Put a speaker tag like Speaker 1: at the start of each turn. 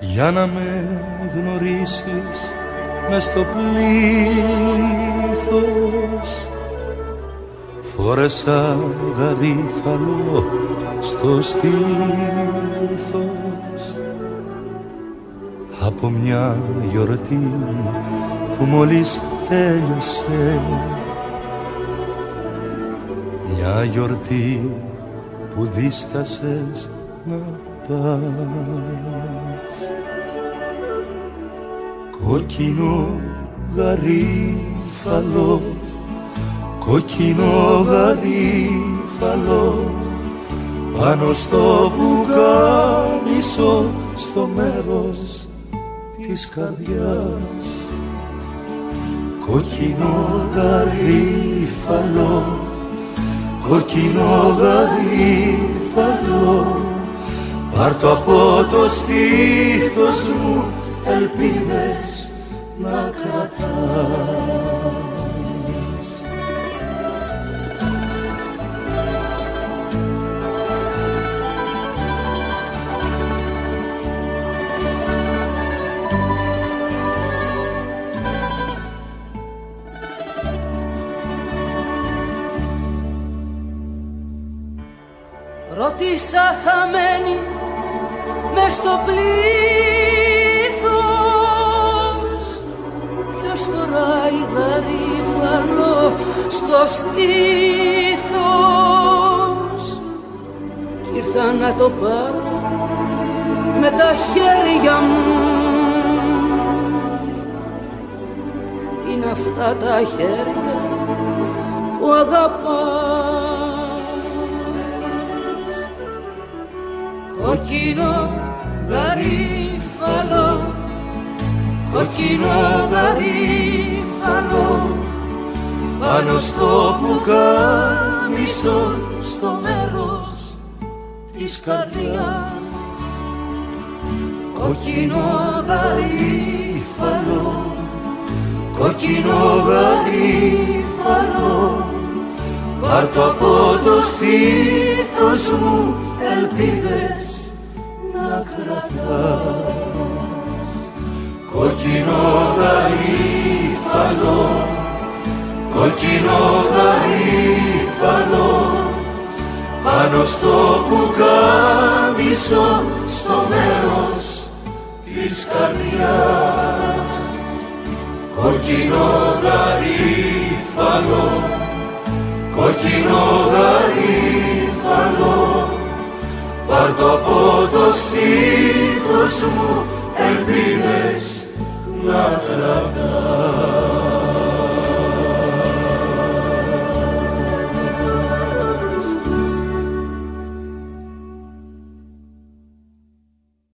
Speaker 1: για να με γνωρίσεις μες στο πλήθος. Φόρεσα γαρίφαλο στο στήθος. Από μια γιορτή που μόλις τέλειωσε. Μια γιορτή που δίστασες να πας κόκκινο γαρίφαλο κόκκινο γαρίφαλο πάνω στο πουκάμισο στο μέρος της καρδιάς. Κόκκινο γαρίφαλο κόκκινο γαρίφαλο πάρ' το από το στήθος μου ελπίδες να κρατάς.
Speaker 2: Ρώτησα χαμένη μες στο πλήθος γαρίφαλο στο στήθος. Κι ήρθα να το πάρω με τα χέρια μου. Είναι αυτά τα χέρια που αγαπάω Κόκκινο γαρίφαλο Κόκκινο γαρίφαλο Πάνω στο πουκάμισο Στο μέρος της καρδιάς. Κόκκινο γαρίφαλο Κόκκινο γαρίφαλο Πάρ' το από το στήθος μου ελπίδες κόκκινο γαρίφαλο πάνω στο πουκάμισο στο μέρος της καρδιάς. Κόκκινο γαρίφαλο κόκκινο γαρίφαλο Πάρ' το από το στήθος μου ελπίδες να κρατάς